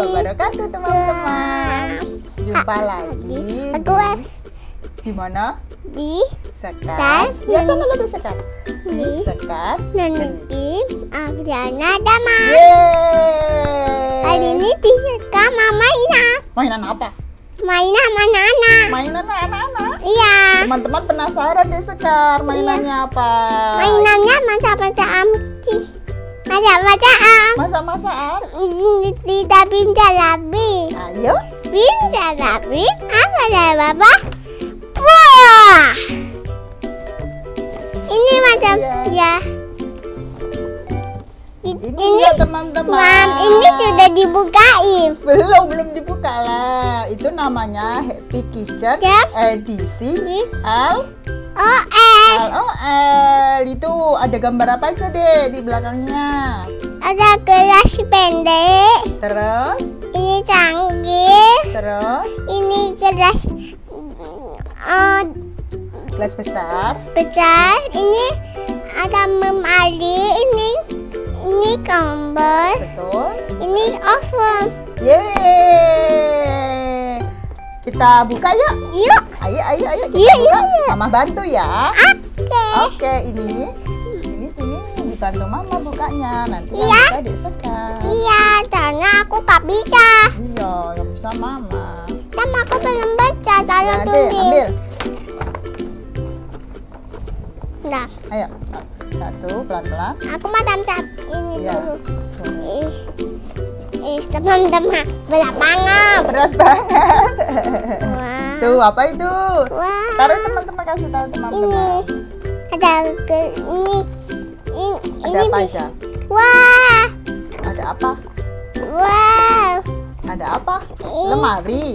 wabarakatuh teman-teman. Jumpa lagi Aku eh, di mana? di Sekar. Ya channel ada Sekar. Di Di. Sekar. nanti Adriana Dama. Yeay. Hari ini di Seka Mama Ina. Mainan apa? Main sama Nana. Mainan anak-anak. Iya. Teman-teman penasaran deh Sekar mainannya apa? Mainannya macam-macam sih. Macam-macam. Masa-masaan. Tidak bisa lebih. Ayo. Lebih. Apa dah Bapak? Wah. Ini macam Iya. ya. Ini, Ini, dia teman-teman. Ini sudah dibukain. belum belum dibuka lah. Itu namanya Happy Kitchen Ya. edisi Di L Oh eh, LOL itu ada gambar apa aja deh di belakangnya. ada gelas pendek. Terus, Ini canggih. terus Ini gelas eh, gelas besar. besar. Ini ada lemari. Ini ini gambar. Betul. Ini oven. Yeay. Kita buka yuk. Yuk. Ayo, ayo, ayo kita Iya, buka. iya, iya. Mama bantu ya. Oke. Oke, ini sini sini dibantu Mama bukanya. Nanti Iya. buka Dek Sekar. Iya, karena aku tak bisa. Iya, yang bisa Mama. Sama aku belum baca kalau Ya, Dek, tulis. ambil. Nah, Ayo. Satu, pelan-pelan. aku mau tancap ini Iya. dulu. Ih, ih, teman-teman, berat banget. Berat banget. Tuh, apa itu? Wah. Taruh teman-teman kasih tahu ini teman-teman. ada ke ini ini Ada ini apa aja? Wah. Ada apa? Wow. Ada apa? Ih. Lemari.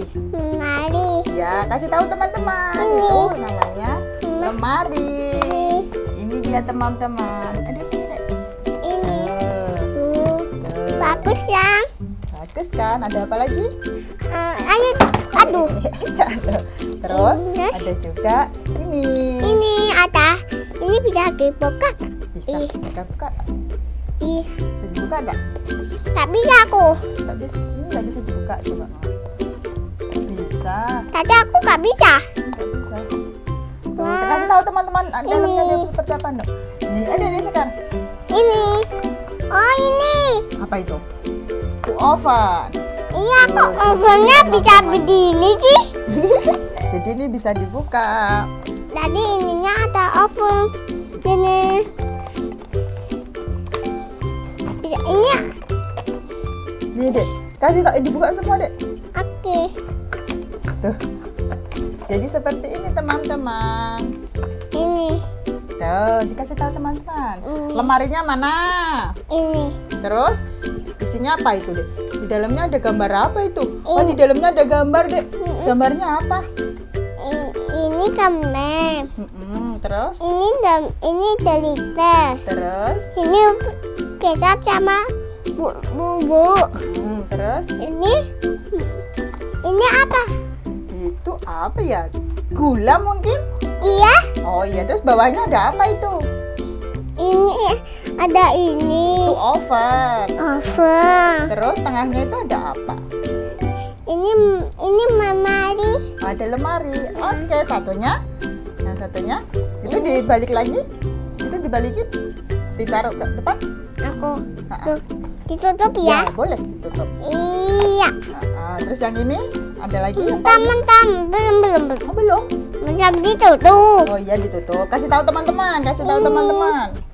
Mari. Ya, kasih tahu teman-teman. Ini. Itu namanya lemari. Ini Ini dia teman-teman. Ada sini, ini. Uh, bagus ya. Bagus kan? Ada apa lagi? Eh, ayo Jatuh. Terus Terus? ada juga ini. Ini ada. Ini bisa dibuka. Bisa Ih. kita buka. Ih, Bisa dibuka nggak? tak bisa aku. Nggak bisa. Ini nggak bisa dibuka coba. Bisa. Tadi aku nggak bisa. Nggak bisa. Tuh, kasih tahu teman-teman dalamnya Ini. ada seperti apa dong? Ini ada nih sekarang. Ini. Oh ini. Apa itu? Itu oven. Iya kok ovennya bisa begini sih? Jadi ini bisa dibuka. Tadi ininya ada oven. Ini. Bisa ini ya? Nih dek, kasih tak dibuka semua dek. Oke. Tuh. Jadi seperti ini teman-teman. Ini. Tuh, dikasih tahu teman-teman. Lemarinya mana? Ini. Terus isinya apa itu dek? Di dalamnya ada gambar apa itu? Oh di dalamnya ada gambar dek. Gambarnya apa? Ini kemen. Terus? Ini dam. Ini derita. Terus? Ini kecap sama bu- bumbu. Mm, terus? Ini. Ini apa? Itu apa ya? Gula mungkin? Iya. Oh iya, terus bawahnya ada apa itu? Ini ada ini. Itu oven. Oven. Terus tengahnya itu ada apa? Ini ini lemari. Ada lemari. Oke, satunya. Yang satunya itu dibalik lagi. Itu dibalikin. Ditaruh ke depan. Aku ah. tuh ditutup ya. boleh ditutup. Iya. Ah, ah. terus yang ini ada lagi Teman-teman belum belum belum Oh, belum. belum ditutup. Oh iya ditutup. Kasih tahu teman-teman, kasih tahu teman-teman.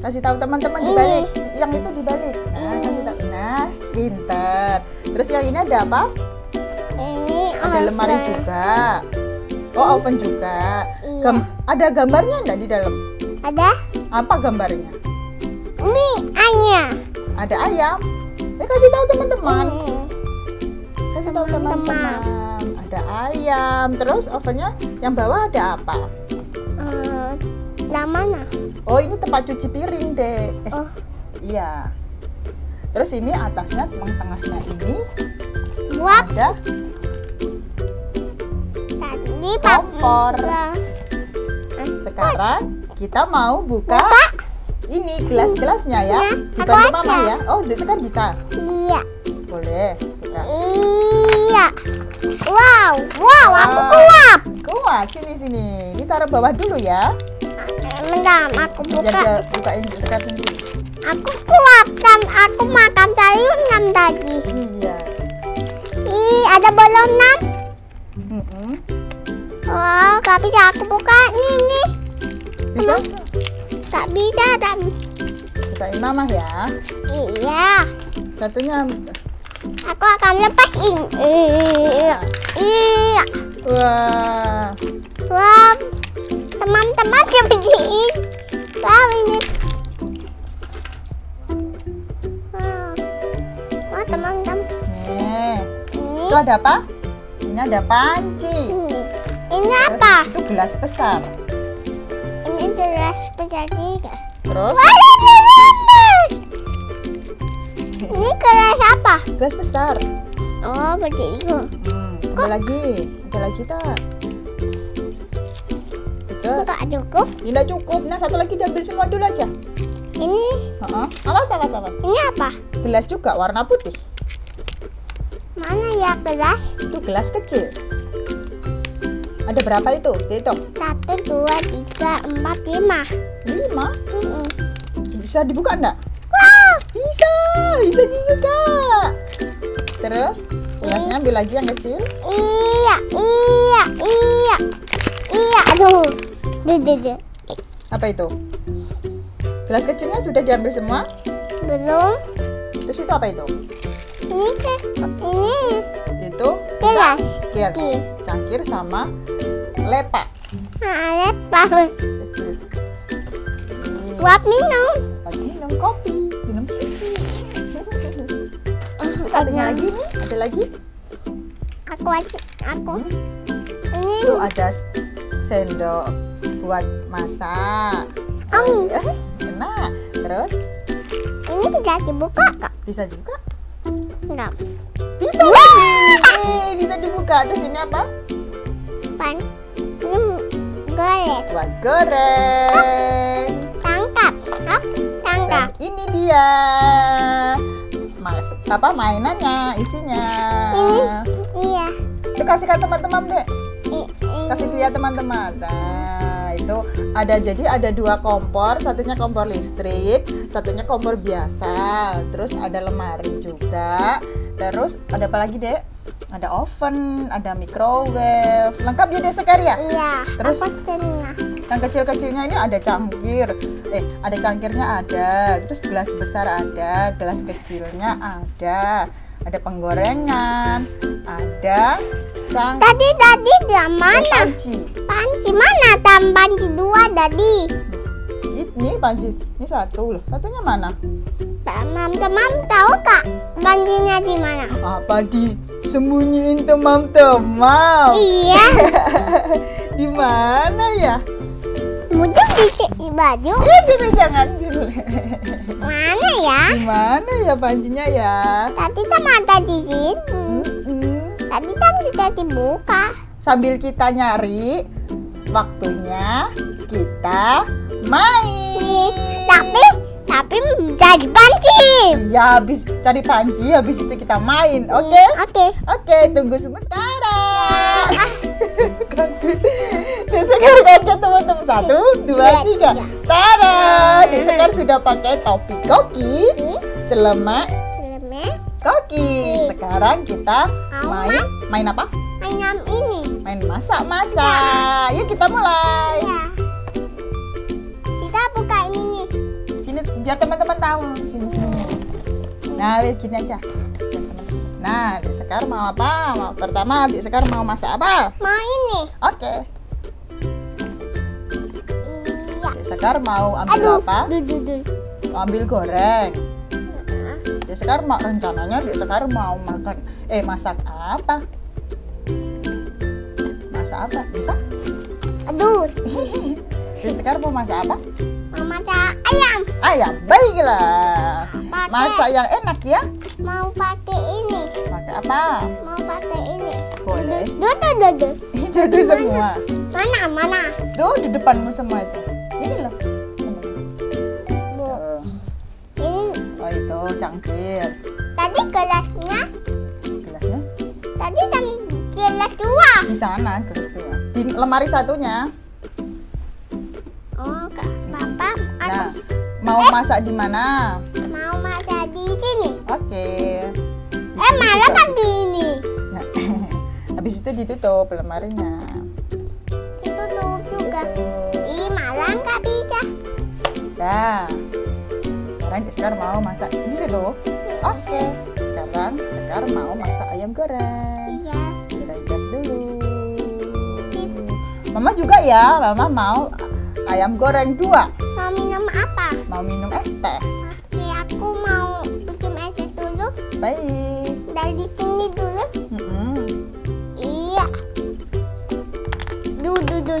Kasih tahu teman-teman Ini. dibalik. Yang itu dibalik. Nah, kasih tahu. Nah, pinter. Terus yang ini ada apa? Ini Ada lemari oven. juga. Oh, oven juga. Iya. Gam- ada gambarnya enggak di dalam? Ada Apa gambarnya? ini ayah. Ada ayam. Eh, kasih tahu teman-teman. Kasih tahu teman-teman. Ada ayam. Terus ovennya yang bawah ada apa? Nah mana? Oh, ini tempat cuci piring, Dek. Eh, Oh, iya. Terus ini atasnya, tengah tengahnya ini buat ada tadi kompor. Sekarang kita mau buka, ini gelas-gelasnya ya. Ya, aku Dibantu mama ya. Oh, jadi sekarang bisa. Iya. Boleh. Buka. Iya. Wow, wow, aku Wow. kuat. Kuat, sini sini. Ini taruh bawah dulu ya. Bentar, aku Biar buka. dia bukain sekar sendiri. Aku kuat kan aku makan sayur enam tadi. Iya. Ih, ada bolong enam. Oh, gak bisa aku buka nih nih. Bisa? Tak bisa dan Bukain mama ya. iya. Satunya. Aku akan lepas ini. Iya. Iya. Wah, ada apa? Ini ada panci. ini. Ini Terus apa? Itu gelas besar. Ini gelas besar juga. Terus Wah, ini lambat. Ini gelas apa? gelas besar. Oh, begitu. Hmm, ada lagi. Ada lagi tak? Enggak cukup. Tidak cukup. Nah, satu lagi diambil semua dulu aja. Ini, Heeh. Awas, awas, awas. ini apa? Gelas juga warna putih. Mana ya gelas? Itu gelas kecil. Ada berapa itu? Dihitung. Satu, dua, tiga, empat, lima. Lima. Mm-mm. Bisa dibuka enggak? Wah, Bisa, bisa dibuka. Terus, gelasnya ambil lagi yang kecil. Iya, iya, iya. Iya, aduh. Duh, duh, duh. Apa itu? Gelas kecilnya sudah diambil semua. Belum. Terus itu apa itu? Ini ke ini Itu gelas. cangkir. Ki. Cangkir sama lepak Ada apa? kecil. Nih, Buat minum. buat minum kopi, minum susu. Oh, Terus satunya lagi nih, ada lagi. Aku aja, aku. Ini Itu ada sendok buat masak. Om. Eh, Kena. Terus ini bisa dibuka kak? bisa juga. Enggak. Bisa lagi. Bisa dibuka. Terus ini apa? Pan. Ini goreng. Buat goreng. Tangkap. Hap, tangkap. Dan ini dia. Mas, apa mainannya, isinya. Ini. Iya. Itu kasihkan teman-teman, Dek. I, i- Kasih lihat teman-teman. Nah, itu ada jadi ada dua kompor, satunya kompor listrik, satunya kompor biasa. Terus ada lemari juga. Terus ada apa lagi, Dek? Ada oven, ada microwave. Lengkap ya, Dek Sekar ya? Iya. Terus? Yang kecil-kecilnya ini ada cangkir. Eh, ada cangkirnya ada. Terus gelas besar ada, gelas kecilnya ada. Ada penggorengan, ada cangkir Tadi tadi di mana? panci. Panci mana tam panci dua tadi? Ini panci, ini satu loh. Satunya mana? Teman-teman tahu kak pancinya di mana? Apa di sembunyiin teman-teman? Iya, di mana ya? mungkin di di baju. Eh, dulu jangan dulu. Mana ya? di mana ya pancinya ya? Tadi tam ada di sini. Mm-mm. Tadi tam sudah dibuka. sambil kita nyari waktunya kita main. Tapi tapi jadi panci. iya habis cari panci habis itu kita main oke? Oke. oke tunggu sebentar Dek Sekar kaget teman-teman. Satu dua tiga. Tara Dek Sekar sudah pakai topi koki. Celemek. Celemek. koki. Sekarang kita main main apa Mainan ini. main masak-masak yuk kita mulai Ya. Kita buka ini nih. Gini biar teman-teman tahu sini sini. Nah, wes gini aja. Nah, Adik Sekar mau apa? Mau pertama Adik Sekar mau masak apa? Mau ini. Oke. Iya. Adik Sekar mau ambil Aduh. apa? Duh, duh, duh. Mau ambil goreng. Adik Sekar mau rencananya Adik Sekar mau makan eh masak apa? Masak apa? Bisa? Aduh. Adik Sekar mau masak apa? Mau masak ayam. Ayam. Baiklah. Pakai. Masak yang enak ya. Mau pakai ini. Pakai apa? Mau pakai ini. Boleh. Duh, duh, duh, duh. Jadi semua. Mana, mana? Tuh di depanmu semua itu. Ini loh. Ini Oh itu cangkir. tadi gelasnya Di sana dua. Di lemari satunya. Oh, Kak. Papa, Nah, mau masak di mana? mau masak di sini. Oke. Eh, malah kan di ini. Nah, habis itu ditutup lemarinya. Itu tuh juga. Ih, malah nggak bisa. Dah. Sekarang Sekar mau masak di situ. Oke. Sekarang Sekar mau masak ayam goreng. Mama juga ya. Mama mau ayam goreng dua. Mau minum apa? Mau minum es teh. Oke, aku mau bikin es dulu. Baik. Dari sini dulu. Iya. Du, du, du.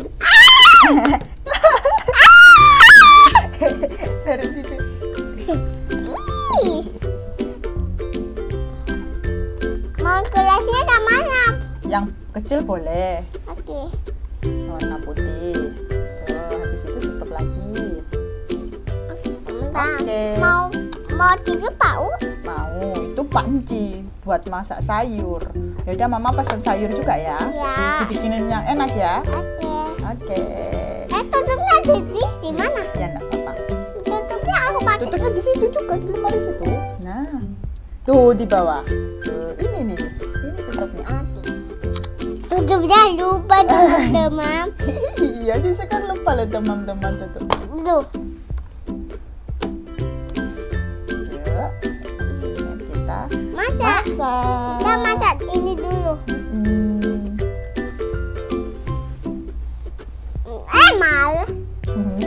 Dari situ. Mau mana? Yang kecil boleh. Putih. Tuh, habis itu tutup lagi. Bentar. Oke. Mau mau tidur Pak? Mau itu panci buat masak sayur. Yaudah mama pesan sayur juga ya. Ya. Dibikinin yang enak ya. Oke. Oke. Eh tutupnya di di di mana? Ya enggak apa-apa. Tutupnya aku pakai. Tutupnya di situ juga di lemari situ. Nah. Tuh di bawah. Tuh, ini nih. Ini tutupnya. Tutupnya lupa teman-teman. iya, dia sekarang loh teman-teman tutup. Tuh. Yuk. Kita Masak. masak. Kita masak ini dulu. Hmm. Eh malah.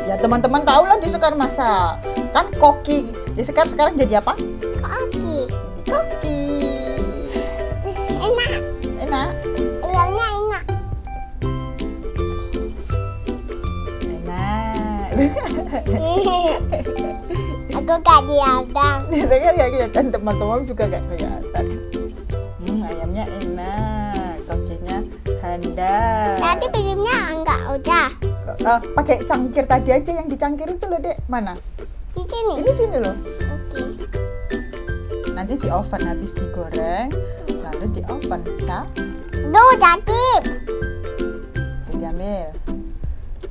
ya teman-teman tahu lah dia sekarang masak. Kan koki. Dia sekarang sekarang jadi apa? Jadi koki. aku gak diadang. Saya kan gak kelihatan teman-teman juga gak kelihatan. Hmm, ayamnya enak, kokinya handal. Tadi filmnya enggak udah. Eh, pakai cangkir tadi aja yang dicangkir itu loh dek mana? Di sini. Ini sini loh. Oke. Nanti di oven habis digoreng, lalu di oven bisa Duh, jadi. Diambil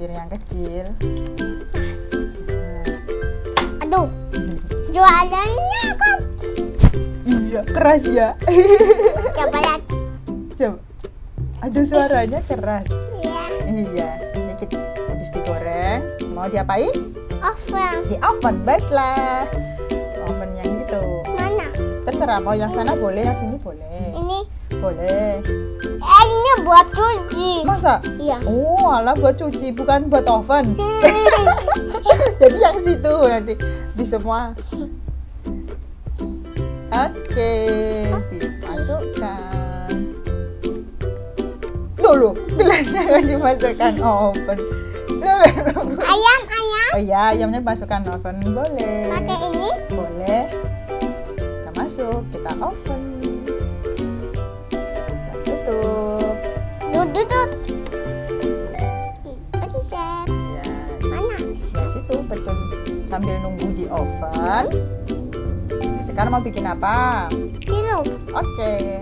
piring yang kecil. Jualannya kok. Iya, keras ya. Coba lihat. Coba. Ada suaranya keras. Ya. Iya, ini kita habis digoreng. Mau diapain? Oven. Di oven, baiklah. Oven yang itu. Mana? Terserah mau yang sana boleh, yang sini boleh. Ini. Boleh. Eh, ini buat cuci. Masa? Iya. Oh, alah buat cuci, bukan buat oven. Jadi yang situ nanti di semua. Oke, dimasukkan. Dulu, gelasnya kan dimasukkan oven. ayam, ayam. Oh iya, ayamnya masukkan oven boleh. Pakai ini. Boleh. Kita masuk, kita oven. Kita tutup. Duh. Dipencet. Ya, Mana? ya situ betul. Sambil nunggu di oven. Sekarang mau bikin apa? Situ. Oke.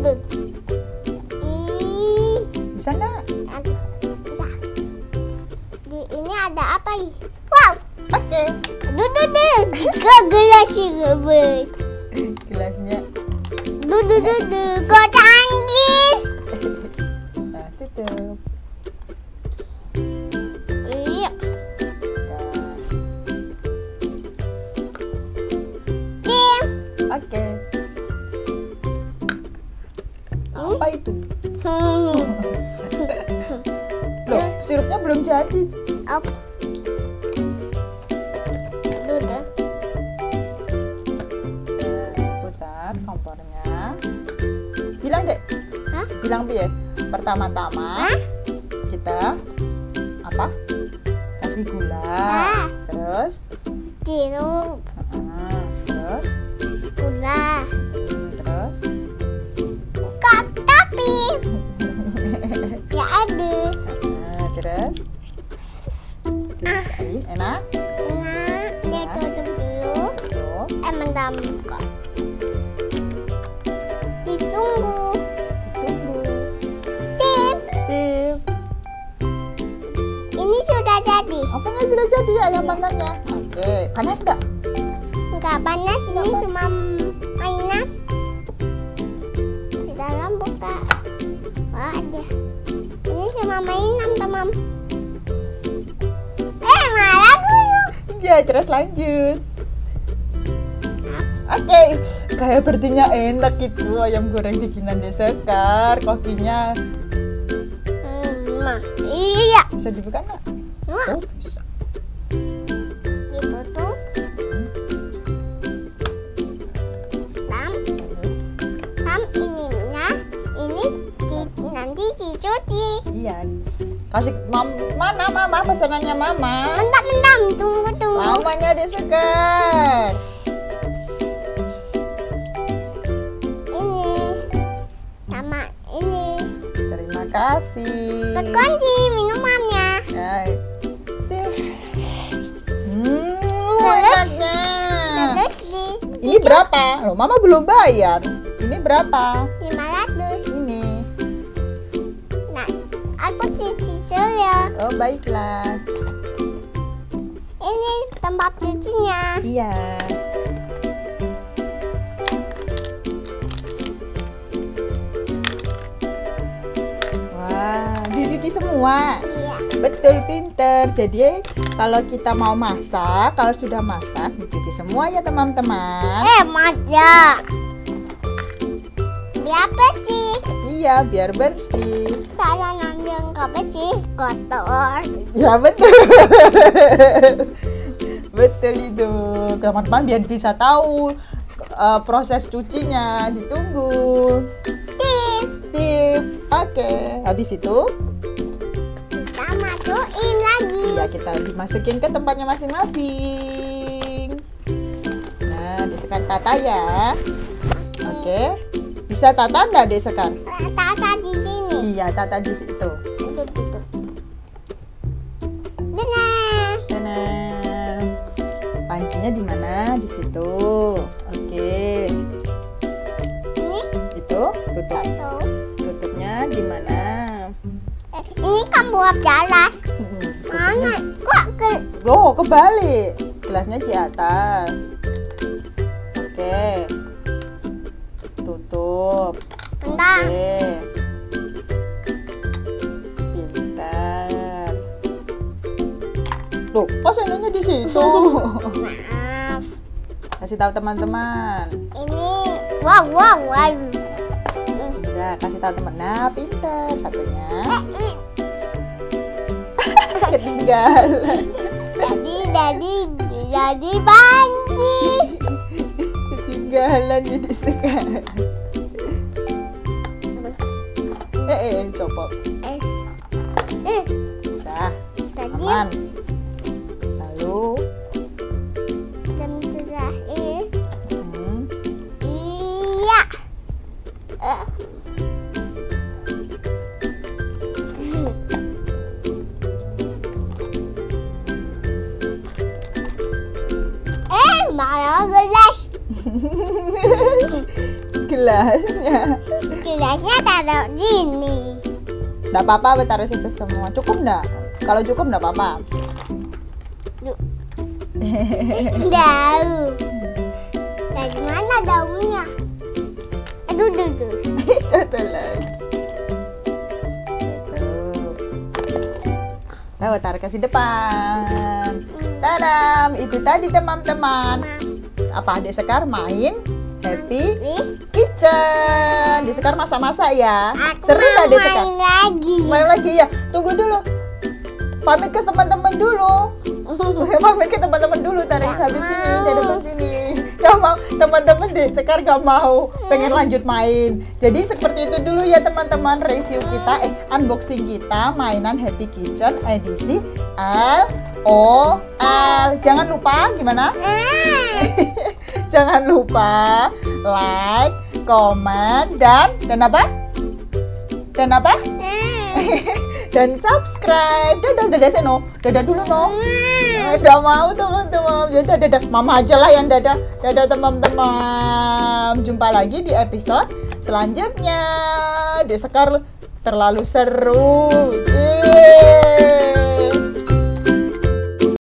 Duh. Ih. Bisa enggak? Aduh, bisa. Di ini ada apa ini? Wow. Oke. Duh, duh. Kok gelas rebut. Gelasnya. Duh, duh, duh, duh. Nah, putar kompornya. Bilang dek. Hah? Bilang piye? Pertama-tama Hah? kita apa? Kasih gula. Ah. Terus, Jeruk. Ovennya sudah jadi ayam panggangnya. Oke, panas nggak? Enggak panas ini cuma mainan. Di dalam buka. Wah ada. Ini cuma mainan teman. Eh malah dulu. Ya, terus lanjut. Oke, kayak bertinya enak itu ayam goreng bikinan Desekar. Kokinya Hmm. Iya. bisa dibuka nggak? Wah, Oh, bisa. tuh. Tam, tam ininya, ini di- nanti dicuci. Iya. Kasih mam mana mama pesanannya mama? Bentar, bentar, tunggu, tunggu. Mamanya Desekar. Ini sama ini. Terima kasih. Terkunci berapa? Loh, Mama belum bayar. Ini berapa? 500. Ini. Nah, aku cicil ya. Oh, baiklah. Ini tempat cucinya. Iya. Wah, dicuci semua. Iya. Betul pinter. Jadi kalau kita mau masak, kalau sudah masak dicuci semua ya teman-teman. Eh, maja. Biar bersih. Iya, biar bersih. Kalau nanti enggak bersih, kotor. Ya betul. betul itu. Teman-teman biar bisa tahu uh, proses cucinya ditunggu. Tip. Tip. Oke, habis itu kita dimasukin ke tempatnya masing-masing. Nah, disekan tata ya. Oke. Bisa tata enggak disekan? Tata di sini. Iya, tata di situ. Nah, pancinya di mana? Di situ. Oke. Ini Itu tutup. Tutupnya di mana? Eh, ini kan buat jalan. Mana? Kok ke Oh, kebalik. Gelasnya di atas. Oke. Tutup. bentar? Oke. Pintar. Loh, kok sendoknya di situ? Maaf. Kasih tahu teman-teman. Ini wow wow wow. Ya, kasih tahu teman. Nah, pintar satunya. Eh, Ketinggalan. Jadi jadi jadi banci. Ketinggalan jadi sekarang. Eh, eh, copot. Eh, eh, Udah, tadi aman. Lalu, gelasnya. Gelasnya taruh sini. Nggak apa-apa, taruh situ semua. Cukup nggak? Kalau cukup nggak apa-apa. Daun. Dari mana daunnya? Aduh, aduh, aduh. Satu lagi. Lalu taruh kasih depan. Tadam, itu tadi teman-teman. Apa adik Sekar main Happy Kitchen. Di Sekar masak-masak ya. aku Seru nggak adik Sekar? main lagi. Main lagi ya. Tunggu dulu. Pamit ke teman-teman dulu. Pamit ke teman-teman dulu. Tarik habis sini, dari depan sini. Gak mau. Teman-teman deh Sekar gak mau. Pengen lanjut main. Jadi seperti itu dulu ya teman-teman review kita, eh unboxing kita mainan Happy Kitchen edisi L O L. Jangan lupa gimana? Jangan lupa like, komen, dan dan apa? Dan apa? ah, dan subscribe. Dadah, dadah Seno. Dadah dulu no. ah. Udah mau teman-teman. Dadah, dadah. Mama aja lah yang dadah. Dadah teman-teman. Jumpa lagi di episode selanjutnya. Di Sekar terlalu seru. Yeay.